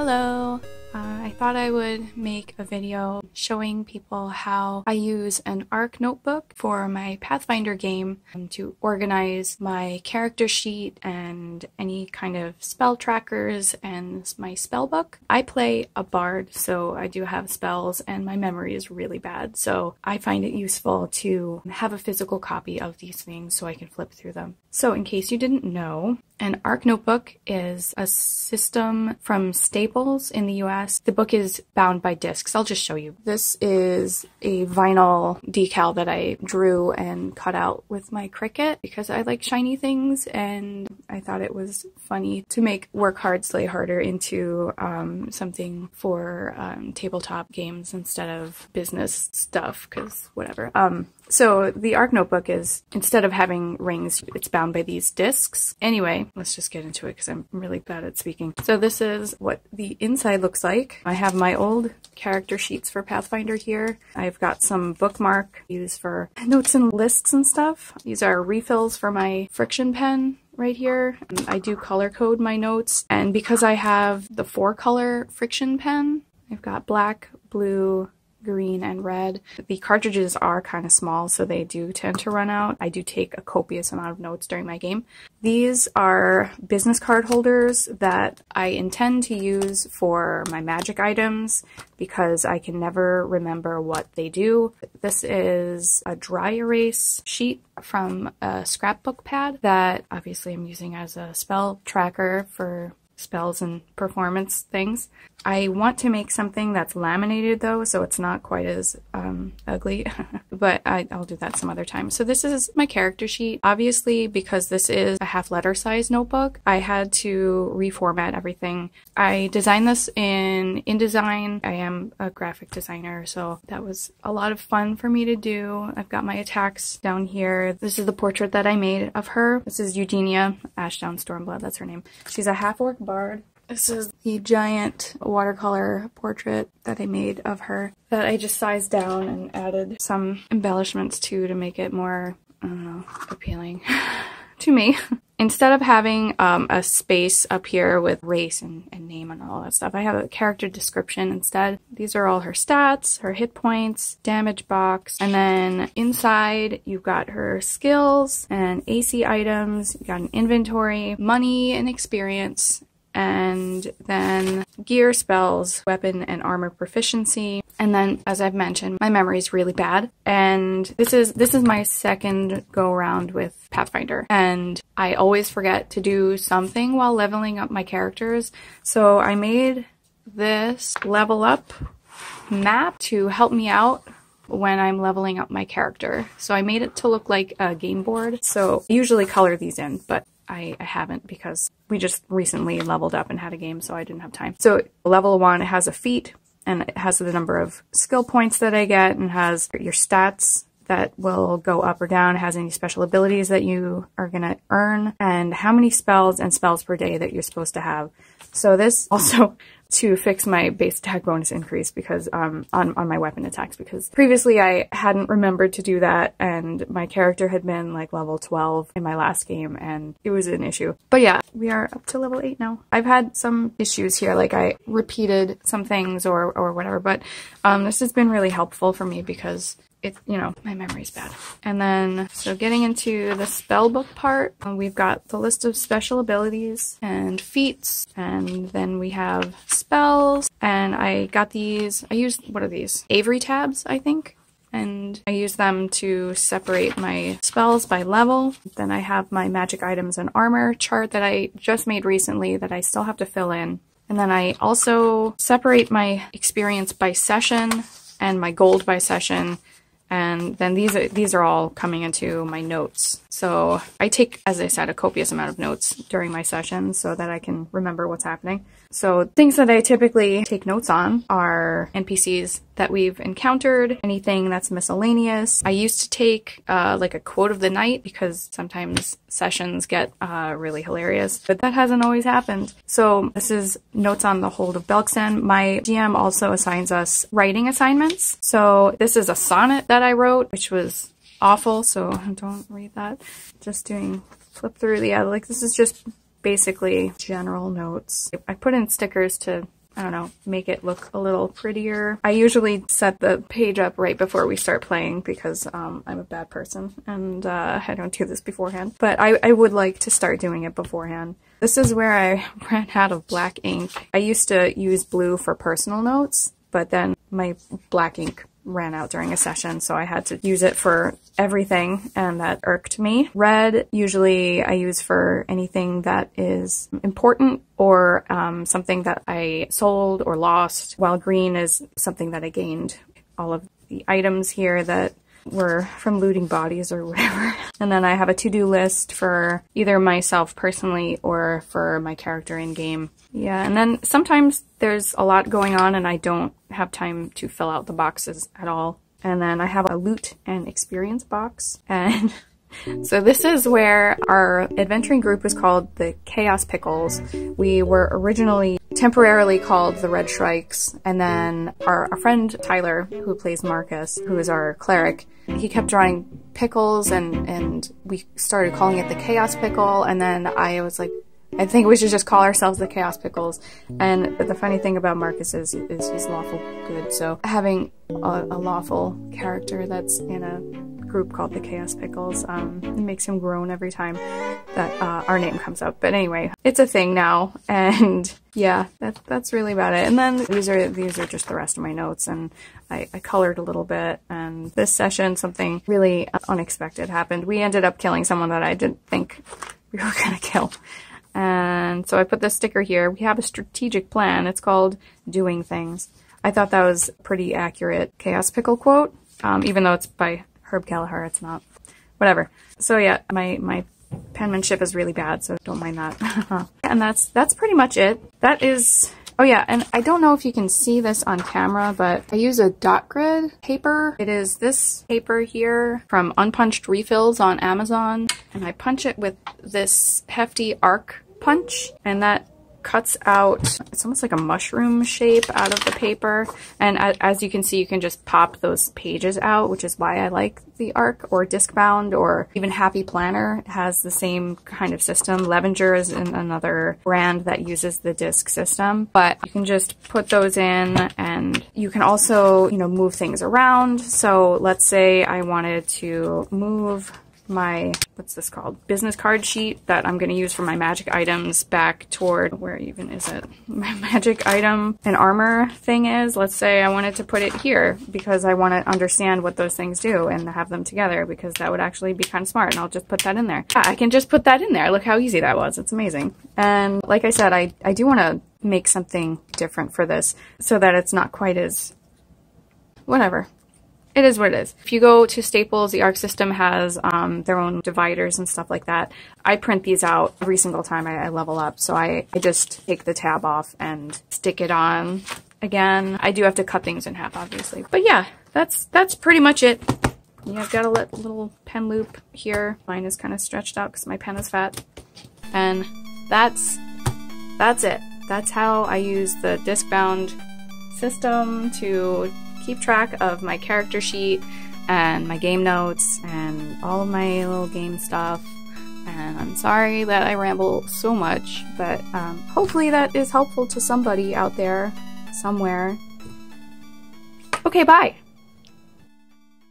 Hello! Uh, I thought I would make a video showing people how I use an ARC notebook for my Pathfinder game to organize my character sheet and any kind of spell trackers and my spell book. I play a bard, so I do have spells and my memory is really bad, so I find it useful to have a physical copy of these things so I can flip through them. So in case you didn't know, an ARC notebook is a system from Staples in the US. The book is bound by discs. I'll just show you. This is a vinyl decal that I drew and cut out with my Cricut because I like shiny things and I thought it was funny to make work hard, slay harder into um, something for um, tabletop games instead of business stuff because whatever. Um, so the ARC notebook is, instead of having rings, it's bound by these discs. Anyway, let's just get into it because I'm really bad at speaking. So this is what the inside looks like. I have my old character sheets for Pathfinder here. I've got some bookmark used for notes and lists and stuff. These are refills for my FriXion pen right here. I do color code my notes and because I have the four color FriXion pen, I've got black, blue, green and red. The cartridges are kind of small, so they do tend to run out. I do take a copious amount of notes during my game. These are business card holders that I intend to use for my magic items because I can never remember what they do. This is a dry erase sheet from a scrapbook pad that obviously I'm using as a spell tracker for spells and performance things. I want to make something that's laminated though, so it's not quite as um, ugly, but I, will do that some other time. So this is my character sheet. Obviously, because this is a half letter size notebook, I had to reformat everything. I designed this in InDesign. I am a graphic designer, so that was a lot of fun for me to do. I've got my attacks down here. This is the portrait that I made of her. This is Eugenia Ashdown Stormblood, that's her name. She's a half-orc bard. This is the giant watercolor portrait that I made of her that I just sized down and added some embellishments to to make it more, I don't know, appealing to me. Instead of having um, a space up here with race and, and name and all that stuff, I have a character description instead. These are all her stats, her hit points, damage box, and then inside you've got her skills and AC items, you got an inventory, money and experience, and then gear spells, weapon and armor proficiency. And then, as I've mentioned, my memory is really bad. And this is this is my second go around with Pathfinder. And I always forget to do something while leveling up my characters. So I made this level up map to help me out when I'm leveling up my character. So I made it to look like a game board. So I usually color these in, but I, I, haven't because we just recently leveled up and had a game, so I didn't have time. So level one has a feat, and it has the number of skill points that I get, and has your stats that will go up or down, has any special abilities that you are going to earn, and how many spells and spells per day that you're supposed to have. So this also to fix my base attack bonus increase because um, on, on my weapon attacks because previously I hadn't remembered to do that and my character had been like level 12 in my last game and it was an issue. But yeah, we are up to level 8 now. I've had some issues here like I repeated some things or, or whatever but um, this has been really helpful for me because it, you know, my memory's bad. And then, so getting into the spell book part, uh, we've got the list of special abilities and feats, and then we have spells, and I got these, I used, what are these? Avery tabs, I think? And I use them to separate my spells by level. Then I have my magic items and armor chart that I just made recently that I still have to fill in. And then I also separate my experience by session and my gold by session and then these are, these are all coming into my notes. So I take, as I said, a copious amount of notes during my sessions so that I can remember what's happening. So things that I typically take notes on are NPCs that we've encountered, anything that's miscellaneous. I used to take uh, like a quote of the night because sometimes sessions get uh, really hilarious, but that hasn't always happened. So this is notes on the hold of Belkzen. My GM also assigns us writing assignments. So this is a sonnet that I wrote, which was awful, so don't read that. Just doing flip through the, yeah, like this is just basically general notes. I put in stickers to I don't know, make it look a little prettier. I usually set the page up right before we start playing because um, I'm a bad person and uh, I don't do this beforehand. But I, I would like to start doing it beforehand. This is where I ran out of black ink. I used to use blue for personal notes, but then my black ink ran out during a session, so I had to use it for everything, and that irked me. Red, usually I use for anything that is important or um, something that I sold or lost, while green is something that I gained. All of the items here that were from looting bodies or whatever. And then I have a to-do list for either myself personally or for my character in game. Yeah, and then sometimes there's a lot going on and I don't have time to fill out the boxes at all. And then I have a loot and experience box and So this is where our adventuring group was called the Chaos Pickles. We were originally temporarily called the Red Shrikes, and then our, our friend Tyler, who plays Marcus, who is our cleric, he kept drawing pickles and, and we started calling it the Chaos Pickle, and then I was like, I think we should just call ourselves the Chaos Pickles. And the funny thing about Marcus is, is he's lawful good, so having a, a lawful character that's in a group called the Chaos Pickles. Um, it makes him groan every time that uh, our name comes up. But anyway, it's a thing now, and yeah, that's that's really about it. And then these are these are just the rest of my notes, and I, I colored a little bit. And this session, something really unexpected happened. We ended up killing someone that I didn't think we were gonna kill. And so I put this sticker here. We have a strategic plan. It's called Doing Things. I thought that was pretty accurate Chaos Pickle quote, um, even though it's by Herb Kelleher. It's not. Whatever. So yeah, my, my penmanship is really bad, so don't mind that. and that's, that's pretty much it. That is, oh yeah, and I don't know if you can see this on camera, but I use a dot grid paper. It is this paper here from Unpunched Refills on Amazon, and I punch it with this hefty arc punch, and that cuts out, it's almost like a mushroom shape out of the paper. And as you can see, you can just pop those pages out, which is why I like the ARC or Discbound or even Happy Planner has the same kind of system. Levenger is another brand that uses the disc system, but you can just put those in and you can also, you know, move things around. So let's say I wanted to move my, what's this called? Business card sheet that I'm going to use for my magic items back toward, where even is it? My magic item and armor thing is, let's say I wanted to put it here because I want to understand what those things do and have them together because that would actually be kind of smart and I'll just put that in there. Yeah, I can just put that in there. Look how easy that was. It's amazing. And like I said, I, I do want to make something different for this so that it's not quite as whatever it is what it is. If you go to Staples, the ARC system has um, their own dividers and stuff like that. I print these out every single time I, I level up, so I, I just take the tab off and stick it on again. I do have to cut things in half, obviously. But yeah, that's that's pretty much it. Yeah, I've got a little pen loop here. Mine is kind of stretched out because my pen is fat. And that's that's it. That's how I use the disc bound system to keep track of my character sheet and my game notes and all of my little game stuff. And I'm sorry that I ramble so much, but um, hopefully that is helpful to somebody out there somewhere. Okay, bye.